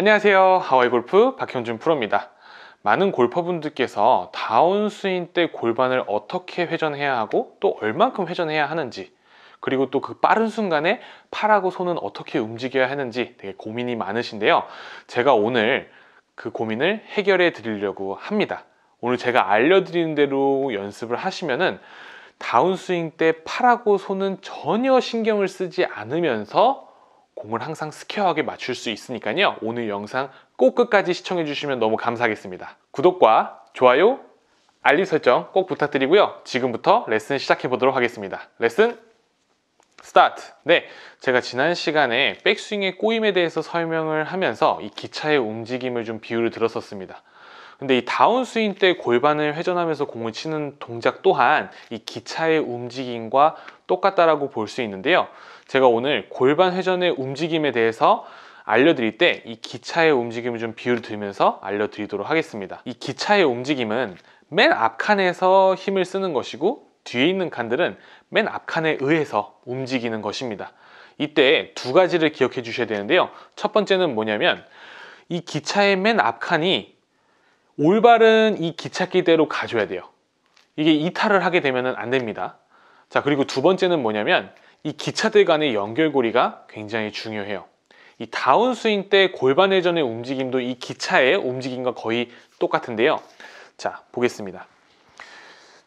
안녕하세요. 하와이 골프 박형준 프로입니다. 많은 골퍼분들께서 다운스윙 때 골반을 어떻게 회전해야 하고 또 얼만큼 회전해야 하는지 그리고 또 그 빠른 순간에 팔하고 손은 어떻게 움직여야 하는지 되게 고민이 많으신데요. 제가 오늘 그 고민을 해결해 드리려고 합니다. 오늘 제가 알려드리는 대로 연습을 하시면은 다운스윙 때 팔하고 손은 전혀 신경을 쓰지 않으면서 공을 항상 스퀘어하게 맞출 수 있으니까요. 오늘 영상 꼭 끝까지 시청해 주시면 너무 감사하겠습니다. 구독과 좋아요 알림 설정 꼭 부탁드리고요. 지금부터 레슨 시작해 보도록 하겠습니다. 레슨 스타트! 네 제가 지난 시간에 백스윙의 꼬임에 대해서 설명을 하면서 이 기차의 움직임을 좀 비유를 들었었습니다 근데 이 다운스윙 때 골반을 회전하면서 공을 치는 동작 또한 이 기차의 움직임과 똑같다라고 볼 수 있는데요. 제가 오늘 골반 회전의 움직임에 대해서 알려드릴 때 이 기차의 움직임을 좀 비유를 들면서 알려드리도록 하겠습니다. 이 기차의 움직임은 맨 앞칸에서 힘을 쓰는 것이고 뒤에 있는 칸들은 맨 앞칸에 의해서 움직이는 것입니다. 이때 두 가지를 기억해 주셔야 되는데요. 첫 번째는 뭐냐면 이 기차의 맨 앞칸이 올바른 이 기찻길대로 가줘야 돼요. 이게 이탈을 하게 되면 안 됩니다. 자, 그리고 두 번째는 뭐냐면 이 기차들 간의 연결고리가 굉장히 중요해요. 이 다운스윙 때 골반 회전의 움직임도 이 기차의 움직임과 거의 똑같은데요. 자, 보겠습니다.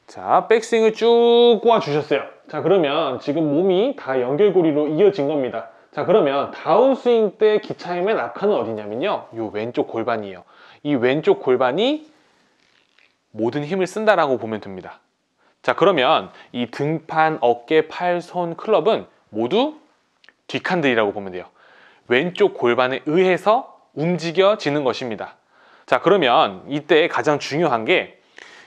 자, 백스윙을 쭉 꼬아 주셨어요. 자, 그러면 지금 몸이 다 연결고리로 이어진 겁니다. 자, 그러면 다운스윙 때 기차의 맨 앞칸은 어디냐면요. 이 왼쪽 골반이에요. 이 왼쪽 골반이 모든 힘을 쓴다라고 보면 됩니다. 자 그러면 이 등판, 어깨, 팔, 손, 클럽은 모두 뒷칸들이라고 보면 돼요. 왼쪽 골반에 의해서 움직여지는 것입니다. 자 그러면 이때 가장 중요한 게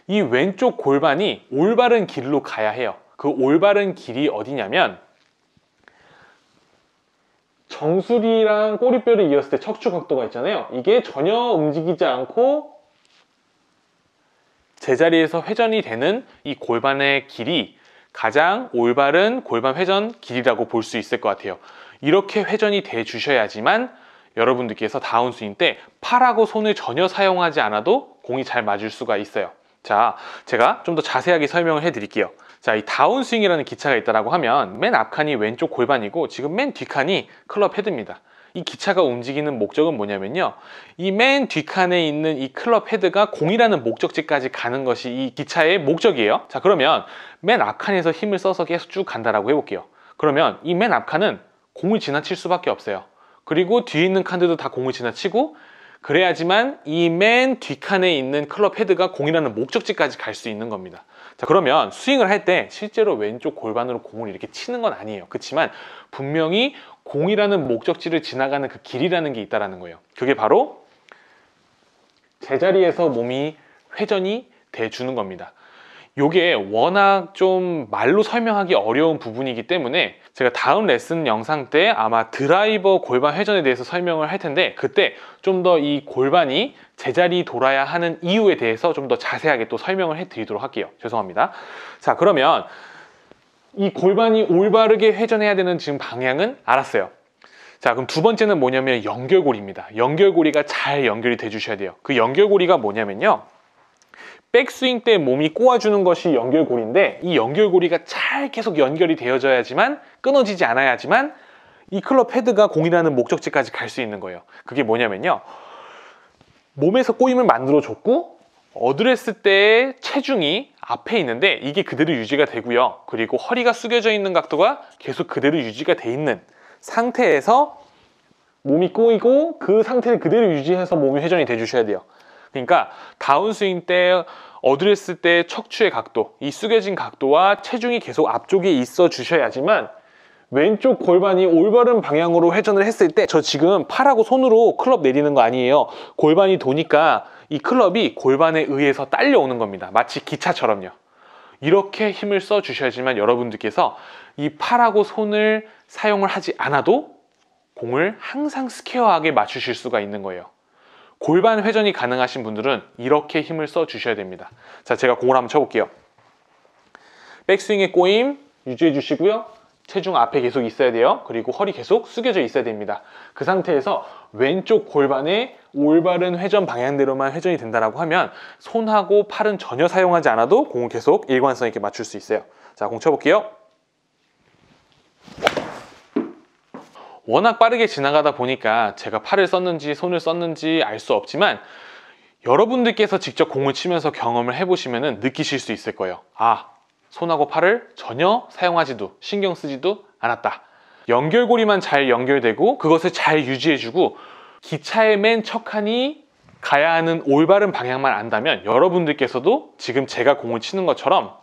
이 왼쪽 골반이 올바른 길로 가야 해요. 그 올바른 길이 어디냐면 정수리랑 꼬리뼈를 이었을 때 척추 각도가 있잖아요. 이게 전혀 움직이지 않고 제자리에서 회전이 되는 이 골반의 길이 가장 올바른 골반 회전 길이라고 볼 수 있을 것 같아요. 이렇게 회전이 돼 주셔야지만 여러분들께서 다운스윙 때 팔하고 손을 전혀 사용하지 않아도 공이 잘 맞을 수가 있어요. 자, 제가 좀 더 자세하게 설명을 해 드릴게요. 자, 이 다운스윙이라는 기차가 있다고 하면 맨 앞칸이 왼쪽 골반이고 지금 맨 뒷칸이 클럽 헤드입니다. 이 기차가 움직이는 목적은 뭐냐면요. 이 맨 뒷칸에 있는 이 클럽 헤드가 공이라는 목적지까지 가는 것이 이 기차의 목적이에요. 자, 그러면 맨 앞칸에서 힘을 써서 계속 쭉 간다라고 해볼게요. 그러면 이 맨 앞칸은 공을 지나칠 수밖에 없어요. 그리고 뒤에 있는 칸들도 다 공을 지나치고 그래야지만 이 맨 뒷칸에 있는 클럽 헤드가 공이라는 목적지까지 갈 수 있는 겁니다. 자 그러면 스윙을 할 때 실제로 왼쪽 골반으로 공을 이렇게 치는 건 아니에요. 그렇지만 분명히 공이라는 목적지를 지나가는 그 길이라는 게 있다는 거예요. 그게 바로 제자리에서 몸이 회전이 돼주는 겁니다. 요게 워낙 좀 말로 설명하기 어려운 부분이기 때문에 제가 다음 레슨 영상 때 아마 드라이버 골반 회전에 대해서 설명을 할 텐데 그때 좀 더 이 골반이 제자리 돌아야 하는 이유에 대해서 좀 더 자세하게 또 설명을 해 드리도록 할게요. 죄송합니다. 자 그러면 이 골반이 올바르게 회전해야 되는 지금 방향은 알았어요. 자 그럼 두 번째는 뭐냐면 연결고리입니다. 연결고리가 잘 연결이 돼 주셔야 돼요. 그 연결고리가 뭐냐면요 백스윙 때 몸이 꼬아주는 것이 연결고리인데 이 연결고리가 잘 계속 연결이 되어져야지만 끊어지지 않아야지만 이 클럽 헤드가 공이라는 목적지까지 갈 수 있는 거예요. 그게 뭐냐면요. 몸에서 꼬임을 만들어 줬고 어드레스 때의 체중이 앞에 있는데 이게 그대로 유지가 되고요. 그리고 허리가 숙여져 있는 각도가 계속 그대로 유지가 돼 있는 상태에서 몸이 꼬이고 그 상태를 그대로 유지해서 몸이 회전이 돼 주셔야 돼요. 그러니까 다운스윙 때 어드레스 때 척추의 각도, 이 숙여진 각도와 체중이 계속 앞쪽에 있어 주셔야지만 왼쪽 골반이 올바른 방향으로 회전을 했을 때 저 지금 팔하고 손으로 클럽 내리는 거 아니에요. 골반이 도니까 이 클럽이 골반에 의해서 딸려오는 겁니다. 마치 기차처럼요. 이렇게 힘을 써 주셔야지만 여러분들께서 이 팔하고 손을 사용을 하지 않아도 공을 항상 스퀘어하게 맞추실 수가 있는 거예요. 골반 회전이 가능하신 분들은 이렇게 힘을 써 주셔야 됩니다. 자, 제가 공을 한번 쳐볼게요. 백스윙의 꼬임 유지해 주시고요. 체중 앞에 계속 있어야 돼요. 그리고 허리 계속 숙여져 있어야 됩니다. 그 상태에서 왼쪽 골반의 올바른 회전 방향대로만 회전이 된다라고 하면 손하고 팔은 전혀 사용하지 않아도 공을 계속 일관성 있게 맞출 수 있어요. 자, 공 쳐볼게요. 워낙 빠르게 지나가다 보니까 제가 팔을 썼는지 손을 썼는지 알 수 없지만 여러분들께서 직접 공을 치면서 경험을 해보시면 느끼실 수 있을 거예요. 아, 손하고 팔을 전혀 사용하지도 신경 쓰지도 않았다. 연결고리만 잘 연결되고 그것을 잘 유지해주고 기차의 맨 척칸이 가야 하는 올바른 방향만 안다면 여러분들께서도 지금 제가 공을 치는 것처럼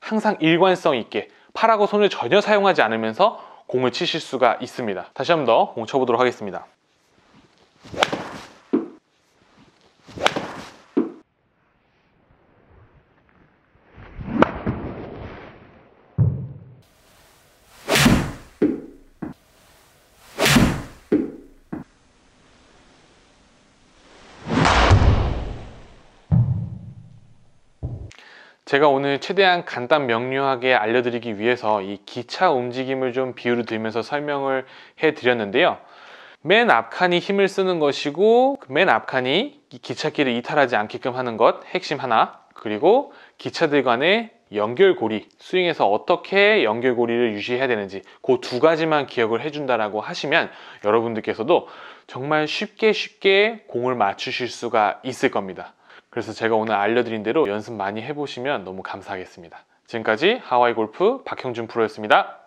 항상 일관성 있게 팔하고 손을 전혀 사용하지 않으면서 공을 치실 수가 있습니다. 다시 한번 더 공 쳐보도록 하겠습니다. 제가 오늘 최대한 간단 명료하게 알려드리기 위해서 이 기차 움직임을 좀 비유를 들면서 설명을 해 드렸는데요. 맨 앞칸이 힘을 쓰는 것이고 그맨 앞칸이 이 기찻길을 이탈하지 않게끔 하는 것 핵심 하나 그리고 기차들 간의 연결고리 스윙에서 어떻게 연결고리를 유지해야 되는지 그 두 가지만 기억을 해준다라고 하시면 여러분들께서도 정말 쉽게 쉽게 공을 맞추실 수가 있을 겁니다. 그래서 제가 오늘 알려드린 대로 연습 많이 해보시면 너무 감사하겠습니다. 지금까지 하와이 골프 박형준 프로였습니다.